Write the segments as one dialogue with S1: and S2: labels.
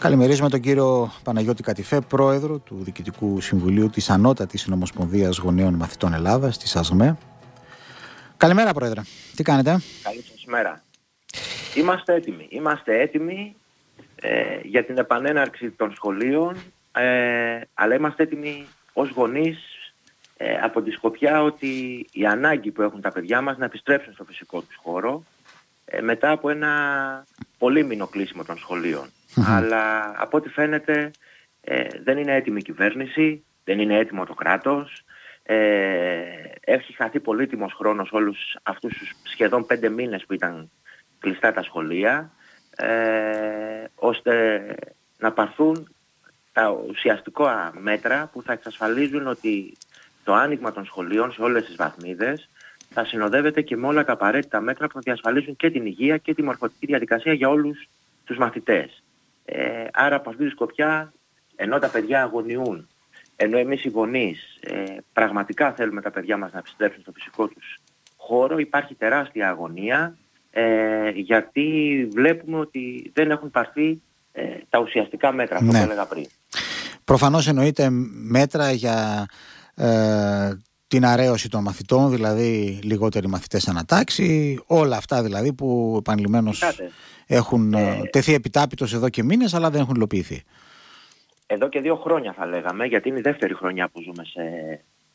S1: Καλημερίζουμε τον κύριο Παναγιώτη Κατηφέ, πρόεδρο του Διοικητικού Συμβουλίου της Ανώτατης Συνομοσπονδίας Γονέων Μαθητών Ελλάδας, της ΑΣΓΜΕ. Καλημέρα, πρόεδρε. Τι κάνετε;
S2: Καλή σας μέρα. Είμαστε έτοιμοι. Είμαστε έτοιμοι ε, για την επανέναρξη των σχολείων, ε, αλλά είμαστε έτοιμοι ως γονείς ε, από τη σκοπιά ότι η ανάγκη που έχουν τα παιδιά μας να επιστρέψουν στο φυσικό τους χώρο ε, μετά από ένα πολύ μήνο κλείσιμο των σχολείων. Αλλά από ό,τι φαίνεται ε, δεν είναι έτοιμη η κυβέρνηση, δεν είναι έτοιμο το κράτος. Ε, έχει χαθεί πολύτιμος χρόνος όλους αυτούς τους σχεδόν πέντε μήνες που ήταν κλειστά τα σχολεία ε, ώστε να πάρθουν τα ουσιαστικά μέτρα που θα εξασφαλίζουν ότι το άνοιγμα των σχολείων σε όλες τις βαθμίδες θα συνοδεύεται και με όλα τα απαραίτητα μέτρα που θα διασφαλίσουν και την υγεία και τη μορφωτική διαδικασία για όλους τους μαθητές. Ε, άρα από αυτή τη σκοπιά, ενώ τα παιδιά αγωνιούν, ενώ εμείς οι γονείς ε, πραγματικά θέλουμε τα παιδιά μας να επιστρέψουν στο φυσικό τους χώρο, υπάρχει τεράστια αγωνία ε, γιατί βλέπουμε ότι δεν έχουν πάρθει ε, τα ουσιαστικά μέτρα, αυτό ναι. που έλεγα πριν.
S1: Προφανώς εννοείται μέτρα για ε, την αρέωση των μαθητών, δηλαδή λιγότεροι μαθητές ανατάξει, όλα αυτά δηλαδή που επανειλημμένως έχουν ε, ε, τεθεί επιτάπητος εδώ και μήνες αλλά δεν έχουν υλοποιηθεί.
S2: Εδώ και δύο χρόνια θα λέγαμε, γιατί είναι η δεύτερη χρονιά που ζούμε σε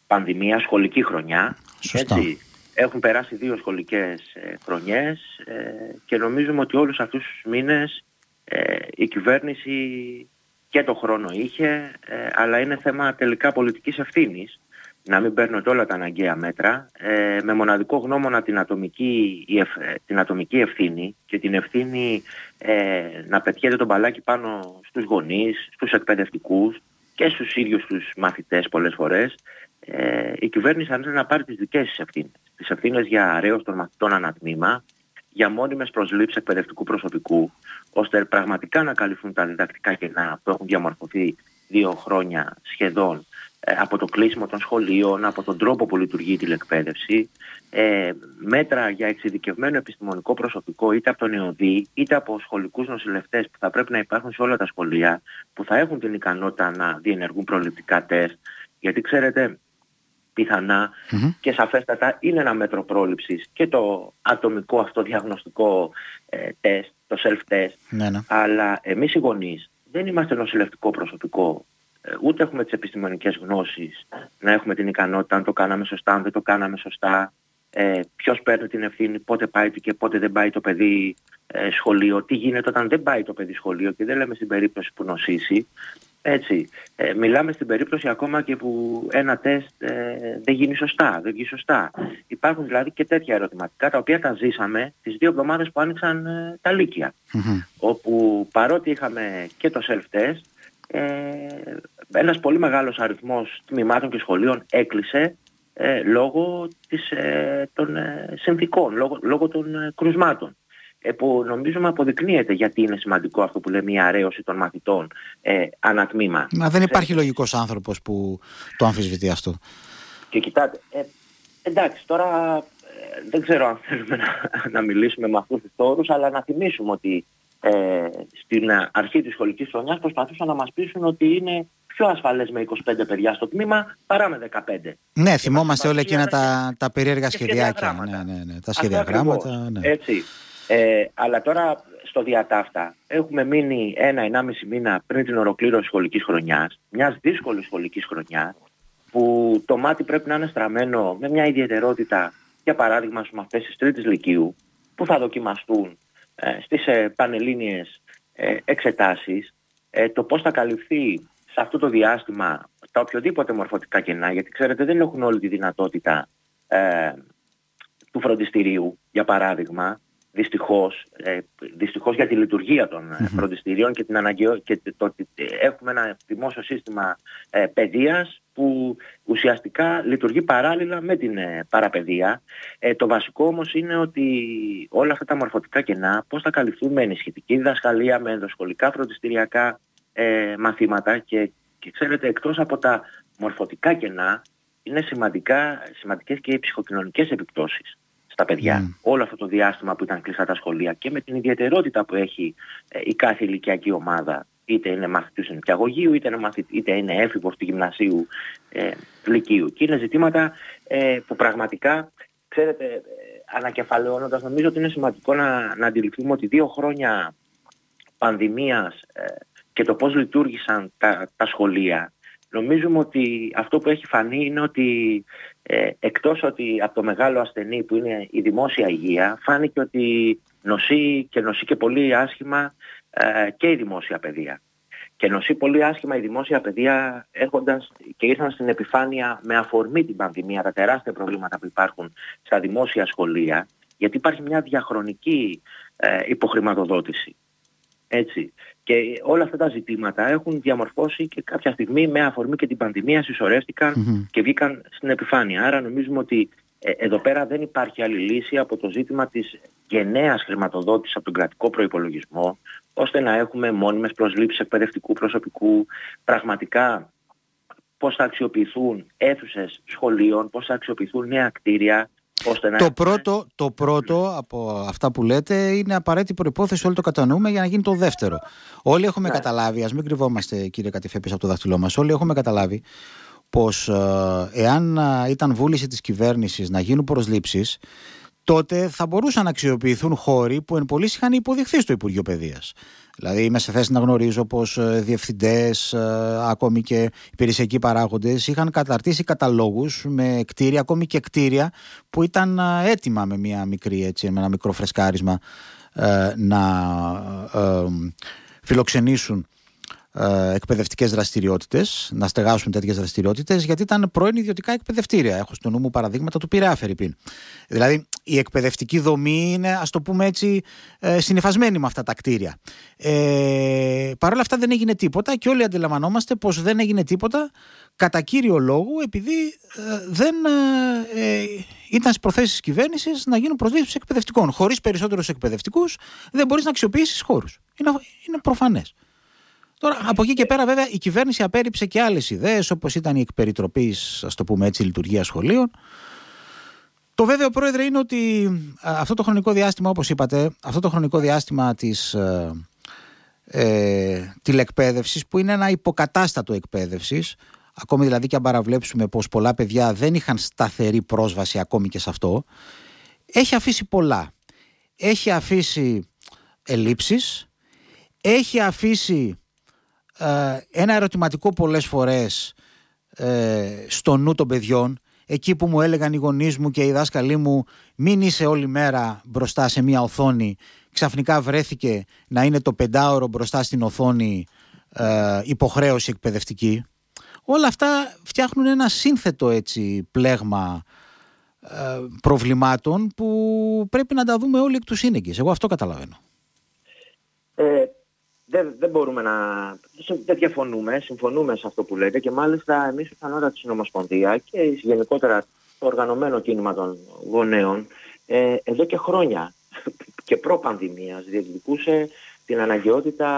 S2: πανδημία, σχολική χρονιά.
S1: Σωστά. Έτσι,
S2: έχουν περάσει δύο σχολικές ε, χρονιές και νομίζουμε ότι όλους αυτούς τους μήνες η κυβέρνηση και το χρόνο είχε, αλλά είναι θέμα τελικά πολιτικής ευθύνης να μην παίρνονται όλα τα αναγκαία μέτρα, ε, με μοναδικό γνώμονα την ατομική, ε, την ατομική ευθύνη και την ευθύνη ε, να πετιέται τον μπαλάκι πάνω στους γονείς, στους εκπαιδευτικούς και στους ίδιους τους μαθητές πολλές φορές, ε, η κυβέρνηση θα να πάρει τις δικές της ευθύνες. Τις ευθύνες για αρέως των μαθητών ανατμήμα, για μόνιμες προσλήψεις εκπαιδευτικού προσωπικού, ώστε πραγματικά να καλυφθούν τα διδακτικά κενά που έχουν διαμορφωθεί δύο χρόνια σχεδόν ε, από το κλείσιμο των σχολείων, από τον τρόπο που λειτουργεί η τηλεκπαίδευση, ε, μέτρα για εξειδικευμένο επιστημονικό προσωπικό είτε από τον ΕΟΔΗ είτε από σχολικούς νοσηλευτές που θα πρέπει να υπάρχουν σε όλα τα σχολεία, που θα έχουν την ικανότητα να διενεργούν προληπτικά τεστ, γιατί ξέρετε και σαφέστατα είναι ένα μέτρο πρόληψης και το ατομικό αυτό διαγνωστικό ε, τεστ, το self-test,
S1: ναι, ναι.
S2: αλλά εμείς οι γονείς δεν είμαστε νοσηλευτικό προσωπικό. ε, ούτε έχουμε τις επιστημονικές γνώσεις να έχουμε την ικανότητα αν το κάναμε σωστά, αν δεν το κάναμε σωστά, ε, ποιος παίρνει την ευθύνη, πότε πάει και πότε δεν πάει το παιδί ε, σχολείο, τι γίνεται όταν δεν πάει το παιδί σχολείο και δεν λέμε στην περίπτωση που νοσήσει. Έτσι, ε, μιλάμε στην περίπτωση ακόμα και που ένα τεστ ε, δεν γίνει σωστά, δεν γίνει σωστά. Υπάρχουν δηλαδή και τέτοια ερωτηματικά τα οποία τα ζήσαμε τις δύο εβδομάδες που άνοιξαν τα λυκεια Όπου παρότι είχαμε και το self-test, ε, ένας πολύ μεγάλος αριθμός τμήματων και σχολείων έκλεισε ε, λόγω της, ε, των ε, συνθήκων, λόγω, λόγω των ε, κρουσμάτων. Ε, που νομίζουμε αποδεικνύεται γιατί είναι σημαντικό αυτό που λέμε η αρέωση των μαθητών ε, ανατμήμα.
S1: Μα δεν υπάρχει λογικός άνθρωπος που το αμφισβητεί αυτό.
S2: Και κοιτάτε, ε, εντάξει τώρα δεν ξέρω αν θέλουμε να, να μιλήσουμε με αυτούς τους τόρους, αλλά να θυμίσουμε ότι ε, στην αρχή της σχολικής χρονιάς προσπαθούσαν να μας πείσουν ότι είναι πιο ασφαλές με 25 παιδιά στο τμήμα παρά με 15.
S1: Ναι, θυμόμαστε όλα εκείνα τα, τα περίεργα σχεδιάκια. Ναι, ναι, ναι, τα σχεδιαγράμματα. Ναι.
S2: Έτσι. Ε, αλλά τώρα στο διατάφτα έχουμε μείνει ένα-ενάμιση μήνα πριν την ολοκλήρωση σχολικής χρονιάς, μιας δύσκολης σχολικής χρονιάς, που το μάτι πρέπει να είναι στραμμένο με μια ιδιαιτερότητα, για παράδειγμα στους μαθητές της τρίτης λυκείου, που θα δοκιμαστούν ε, στις ε, πανελλήνιες ε, εξετάσεις το πώς θα καλυφθεί σε αυτό το διάστημα τα οποιοδήποτε μορφωτικά κενά, γιατί ξέρετε δεν έχουν όλη τη δυνατότητα του φροντιστηρίου, για παράδειγμα, δυστυχώς, δυστυχώς για τη λειτουργία των φροντιστηρίων και, την αναγκαιο... και το ότι έχουμε ένα δημόσιο σύστημα παιδείας που ουσιαστικά λειτουργεί παράλληλα με την ε, παραπαιδεία. Ε, το βασικό όμως είναι ότι όλα αυτά τα μορφωτικά κενά πώς θα καλυφθούν με ενισχυτική διδασκαλία, με ενδοσχολικά φροντιστηριακά ε, μαθήματα και, και ξέρετε εκτός από τα μορφωτικά κενά είναι σημαντικά, σημαντικές και οι ψυχοκοινωνικές επιπτώσεις στα παιδιά. Όλο αυτό το διάστημα που ήταν κλειστά τα σχολεία και με την ιδιαιτερότητα που έχει ε, η κάθε ηλικιακή ομάδα είτε είναι μαθητής του νηπιαγωγείου, είτε είναι, μαθητή, είτε είναι έφηβος του γυμνασίου ε, λυκείου. Και είναι ζητήματα ε, που πραγματικά, ξέρετε, ε, ανακεφαλαιώνοντας, νομίζω ότι είναι σημαντικό να, να αντιληφθούμε ότι δύο χρόνια πανδημίας ε, και το πώς λειτουργήσαν τα, τα σχολεία, νομίζουμε ότι αυτό που έχει φανεί είναι ότι ε, εκτός ότι από το μεγάλο ασθενή που είναι η δημόσια υγεία, φάνηκε ότι νοσεί και νοσεί και πολύ άσχημα ε, και η δημόσια παιδεία. Και νοσεί πολύ άσχημα η δημόσια παιδεία έχοντας και ήρθαν στην επιφάνεια με αφορμή την πανδημία τα τεράστια προβλήματα που υπάρχουν στα δημόσια σχολεία γιατί υπάρχει μια διαχρονική ε, υποχρηματοδότηση. Έτσι. Και όλα αυτά τα ζητήματα έχουν διαμορφώσει και κάποια στιγμή με αφορμή και την πανδημία και βγήκαν στην επιφάνεια. Άρα νομίζουμε ότι ε, εδώ πέρα δεν υπάρχει άλλη λύση από το ζήτημα της γενναίας χρηματοδότησης από τον κρατικό προϋπολογισμό ώστε να έχουμε μόνιμες προσλήψεις εκπαιδευτικού προσωπικού, πραγματικά πώς θα αξιοποιηθούν αίθουσες σχολείων, πώς θα αξιοποιηθούν νέα κτίρια,
S1: το, πρώτο, το πρώτο από αυτά που λέτε είναι απαραίτητη προπόθεση, όλοι το κατανοούμε για να γίνει το δεύτερο. Όλοι έχουμε ναι. καταλάβει, ας μην κρυβόμαστε κύριε Κατηφέπης από το δάχτυλό μας, όλοι έχουμε καταλάβει πως ε, εάν ε, ήταν βούληση της κυβέρνησης να γίνουν προσλήψεις, τότε θα μπορούσαν να αξιοποιηθούν χώροι που εν πολλής είχαν υποδειχθεί στο Υπουργείο Παιδείας. Δηλαδή είμαι σε θέση να γνωρίζω πως ε, διευθυντές, ε, ακόμη και υπηρεσιακοί παράγοντες είχαν καταρτήσει καταλόγους με κτίρια, ακόμη και κτίρια που ήταν ε, έτοιμα με, μια μικρή, έτσι, με ένα μικρό φρεσκάρισμα να φιλοξενήσουν ε, εκπαιδευτικές δραστηριότητες, να στεγάσουν τέτοιες δραστηριότητες, γιατί ήταν πρώην ιδιωτικά εκπαιδευτήρια. Έχω στο νου μου παραδείγματα του Πειραιά Φερρυπίν. Δηλαδή η εκπαιδευτική δομή είναι, ας το πούμε έτσι, ε, συνειφασμένη με αυτά τα κτίρια. Ε, Παρ' όλα αυτά δεν έγινε τίποτα και όλοι αντιλαμβανόμαστε πως δεν έγινε τίποτα κατά κύριο λόγο επειδή ε, δεν ε, ήταν στις προθέσεις της κυβέρνησης να γίνουν προσλήψεις εκπαιδευτικών. Χωρίς περισσότερους εκπαιδευτικούς δεν μπορείς να αξιοποιήσεις χώρους. Είναι, είναι προφανές. Τώρα, από εκεί και πέρα, βέβαια, η κυβέρνηση απέρριψε και άλλες ιδέες, όπως ήταν η εκπεριτροπής, ας το πούμε έτσι, λειτουργία σχολείων. Το βέβαιο, Πρόεδρε, είναι ότι αυτό το χρονικό διάστημα, όπως είπατε, αυτό το χρονικό διάστημα της ε, ε, τηλεκπαίδευσης, που είναι ένα υποκατάστατο εκπαίδευσης, ακόμη δηλαδή και αν παραβλέψουμε πως πολλά παιδιά δεν είχαν σταθερή πρόσβαση ακόμη και σε αυτό, έχει αφήσει πολλά. Έχει αφήσει ελλείψεις, έχει αφήσει ε, ένα ερωτηματικό πολλές φορές ε, στο νου των παιδιών εκεί που μου έλεγαν οι γονείς μου και οι δάσκαλοι μου μην είσαι όλη μέρα μπροστά σε μια οθόνη ξαφνικά βρέθηκε να είναι το πεντάωρο μπροστά στην οθόνη ε, υποχρέωση εκπαιδευτική όλα αυτά φτιάχνουν ένα σύνθετο έτσι πλέγμα ε, προβλημάτων που πρέπει να τα δούμε όλοι εκ του σύνεγγυς. Εγώ αυτό καταλαβαίνω.
S2: Ε, δεν, δεν μπορούμε να... Δεν διαφωνούμε, συμφωνούμε σε αυτό που λέτε και μάλιστα εμείς πιθανότατα της Συνομοσπονδία και γενικότερα το οργανωμένο κίνημα των γονέων ε, εδώ και χρόνια και προ-πανδημίας διεκδικούσε την αναγκαιότητα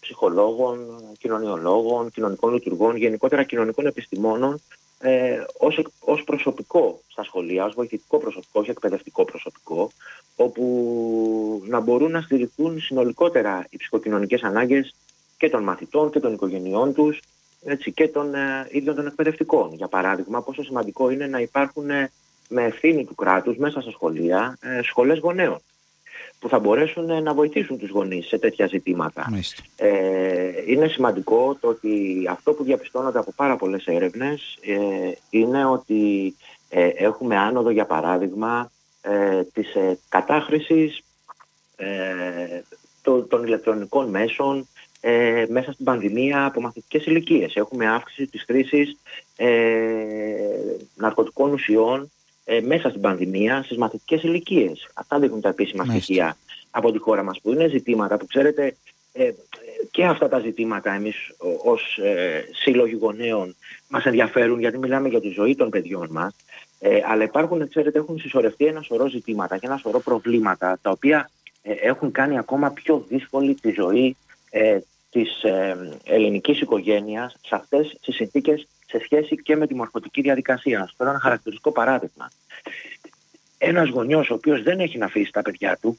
S2: ψυχολόγων, κοινωνιολόγων, κοινωνικών λειτουργών, γενικότερα κοινωνικών επιστημόνων ε, ως, ως προσωπικό στα σχολεία, ως βοηθητικό προσωπικό, ως εκπαιδευτικό προσωπικό, όπου να μπορούν να στηριχθούν συνολικότερα οι ψυχοκοινωνικές ανάγκες και των μαθητών και των οικογενειών τους έτσι, και των ε, ίδιων των εκπαιδευτικών. Για παράδειγμα, πόσο σημαντικό είναι να υπάρχουν ε, με ευθύνη του κράτους μέσα στα σχολεία ε, σχολές γονέων που θα μπορέσουν ε, να βοηθήσουν τους γονείς σε τέτοια ζητήματα. Ε, είναι σημαντικό το ότι αυτό που διαπιστώνονται από πάρα πολλές έρευνες ε, είναι ότι ε, έχουμε άνοδο για παράδειγμα ε, της ε, κατάχρησης των ηλεκτρονικών μέσων μέσα στην πανδημία από μαθητικές ηλικίες. Έχουμε αύξηση της χρήσης ναρκωτικών ουσιών ε, μέσα στην πανδημία στις μαθητικές ηλικίες. Αυτά δείχνουν τα επίσημα στοιχεία από τη χώρα μας που είναι ζητήματα που ξέρετε ε, και αυτά τα ζητήματα εμείς ως ε, σύλλογοι γονέων μας ενδιαφέρουν γιατί μιλάμε για τη ζωή των παιδιών μας ε, αλλά υπάρχουν, ξέρετε, έχουν συσσωρευτεί ένα σωρό ζητήματα και ένα σωρό προβλήματα τα οποία ε, έχουν κάνει ακόμα πιο δύσκολη τη ζωή ε, της ε, ελληνικής οικογένειας σε αυτές τις συνθήκες σε σχέση και με τη μορφωτική διαδικασία. Να σου ένα χαρακτηριστικό παράδειγμα. Ένας γονιός ο οποίος δεν έχει να αφήσει τα παιδιά του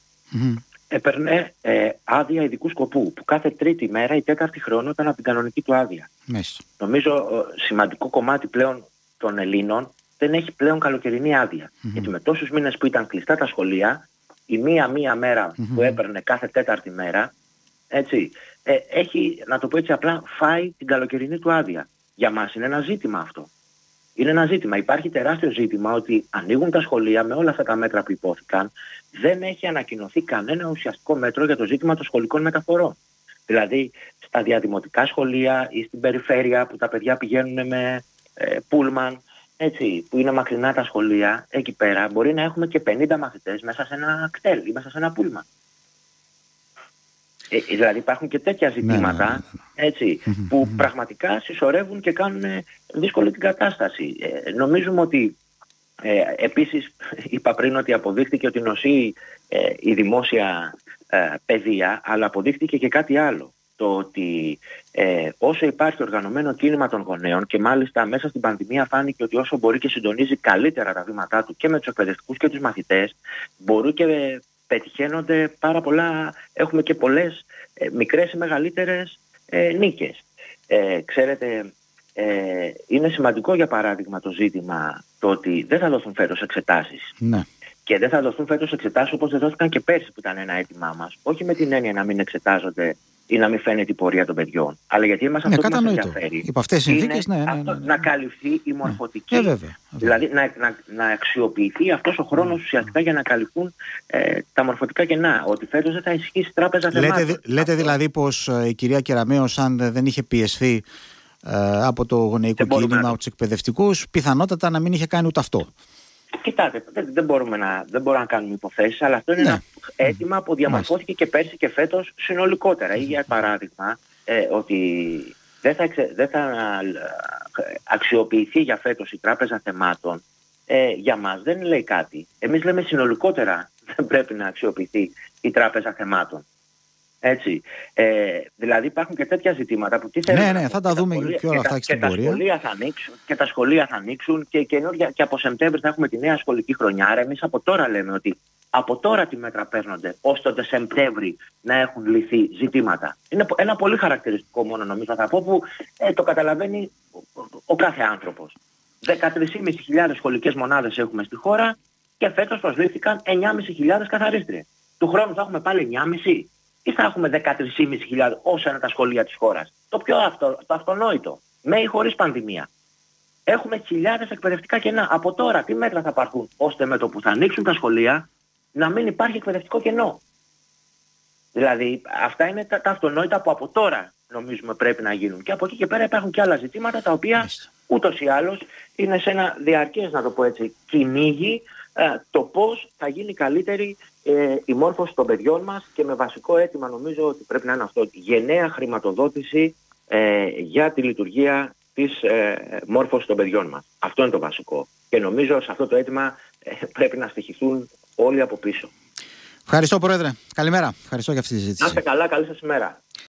S2: έπαιρνε ε, άδεια ειδικού σκοπού, που κάθε τρίτη μέρα η τέταρτη χρεωνόταν από την κανονική του άδεια.
S1: Μέσα.
S2: Νομίζω σημαντικό κομμάτι πλέον των Ελλήνων δεν έχει πλέον καλοκαιρινή Γιατί με τόσους μήνες που ήταν κλειστά τα σχολεία, η μία-μία που έπαιρνε κάθε τέταρτη μέρα, έτσι, ε, έχει, να το πω έτσι απλά, φάει την καλοκαιρινή του άδεια. Για μας είναι ένα ζήτημα αυτό. Είναι ένα ζήτημα. Υπάρχει τεράστιο ζήτημα ότι ανοίγουν τα σχολεία με όλα αυτά τα μέτρα που υπόθηκαν. Δεν έχει ανακοινωθεί κανένα ουσιαστικό μέτρο για το ζήτημα των σχολικών μεταφορών. Δηλαδή στα διαδημοτικά σχολεία ή στην περιφέρεια που τα παιδιά πηγαίνουν με ε, πούλμαν, έτσι, που είναι μακρινά τα σχολεία, εκεί πέρα μπορεί να έχουμε και 50 μαθητές μέσα σε ένα κτέλ ή μέσα σε ένα πούλμαν. Ε, δηλαδή υπάρχουν και τέτοια ναι, ζητήματα ναι, ναι, έτσι, που πραγματικά συσσωρεύουν και κάνουν δύσκολη την κατάσταση. Ε, νομίζουμε ότι ε, επίσης είπα πριν ότι αποδείχτηκε ότι νοσεί ε, η δημόσια ε, παιδεία αλλά αποδείχτηκε και κάτι άλλο. Το ότι ε, όσο υπάρχει οργανωμένο κίνημα των γονέων και μάλιστα μέσα στην πανδημία φάνηκε ότι όσο μπορεί και συντονίζει καλύτερα τα βήματά του και με τους εκπαιδευτικούς και τους μαθητές μπορεί και πετυχαίνονται πάρα πολλά, έχουμε και πολλές ε, μικρές ή μεγαλύτερες ε, νίκες. Ε, ξέρετε, ε, είναι σημαντικό για παράδειγμα το ζήτημα το ότι δεν θα δοθούν φέτος εξετάσεις.
S1: Ναι.
S2: Και δεν θα δοθούν φέτος εξετάσεις όπως δεν δόθηκαν και πέρσι που ήταν ένα αίτημά μας. Όχι με την έννοια να μην εξετάζονται ή να μην φαίνεται η πορεία των παιδιών. Αλλά γιατί μας ναι, αυτό που μας ενδιαφέρει
S1: Υπό αυτές τις συνθήκες, ναι, ναι, ναι,
S2: ναι, να καλυφθεί η ναι. μορφωτική, ε, βέβαια, δηλαδή να, να, να αξιοποιηθεί αυτός ο χρόνος ουσιαστικά για να καλυφθούν ε, τα μορφωτικά κενά. Ότι φέτος δεν θα ισχύσει τράπεζα θεμάτων.
S1: Λέτε, λέτε δηλαδή πως ε, η κυρία Κεραμέως αν δεν είχε πιεσθεί ε, από το γονεϊκό κίνημα, από τους εκπαιδευτικούς, πιθανότατα να μην είχε κάνει ούτε αυτό.
S2: Κοιτάτε, δεν, δεν, μπορούμε να, δεν μπορούμε να κάνουμε υποθέσεις, αλλά αυτό είναι ναι. ένα αίτημα που διαμορφώθηκε και πέρσι και φέτος συνολικότερα. Ή για παράδειγμα, ε, ότι δεν θα, δεν θα ε, αξιοποιηθεί για φέτος η τράπεζα θεμάτων, ε, για μας δεν λέει κάτι. Εμείς λέμε συνολικότερα δεν πρέπει να αξιοποιηθεί η τράπεζα θεμάτων. Έτσι. Ε, δηλαδή υπάρχουν και τέτοια ζητήματα που τι
S1: Ναι, ναι, θα τα δούμε και όλα αυτά
S2: και, και, τα σχολεία θα ανοίξουν και τα σχολεία θα ανοίξουν και, και από Σεπτέμβρη θα έχουμε τη νέα σχολική χρονιά. Άρα εμείς από τώρα λέμε ότι από τώρα τι μέτρα παίρνονται ώστε το Σεπτέμβρη να έχουν λυθεί ζητήματα. Είναι ένα πολύ χαρακτηριστικό μόνο νομίζω θα πω που ε, το καταλαβαίνει ο, ο κάθε άνθρωπος. 13.500 σχολικές μονάδες έχουμε στη χώρα και φέτος προσλήφθηκαν 9.500 καθαρίστριες. Του χρόνου θα έχουμε πάλι 9.500 ή θα έχουμε 13.500 όσα είναι τα σχολεία της χώρας. Το πιο αυτο, το αυτονόητο. Με ή χωρίς πανδημία. Έχουμε χιλιάδες εκπαιδευτικά κενά. Από τώρα τι μέτρα θα πάρθουν ώστε με το που θα ανοίξουν τα σχολεία να μην υπάρχει εκπαιδευτικό κενό. Δηλαδή αυτά είναι τα, τα αυτονόητα που από τώρα νομίζουμε πρέπει να γίνουν. Και από εκεί και πέρα υπάρχουν και άλλα ζητήματα τα οποία ούτως ή άλλως είναι σε ένα διαρκές να το πω έτσι κυνήγι ε, το πώς θα γίνει καλύτερη ε, η μόρφωση των παιδιών μας και με βασικό αίτημα νομίζω ότι πρέπει να είναι αυτό, γενναία χρηματοδότηση ε, για τη λειτουργία της ε, μόρφωσης των παιδιών μας. Αυτό είναι το βασικό. Και νομίζω σε αυτό το αίτημα ε, πρέπει να στοιχηθούν όλοι από πίσω.
S1: Ευχαριστώ Πρόεδρε. Καλημέρα. Ευχαριστώ για αυτή τη συζήτηση.
S2: Να είστε καλά. Καλή σας ημέρα.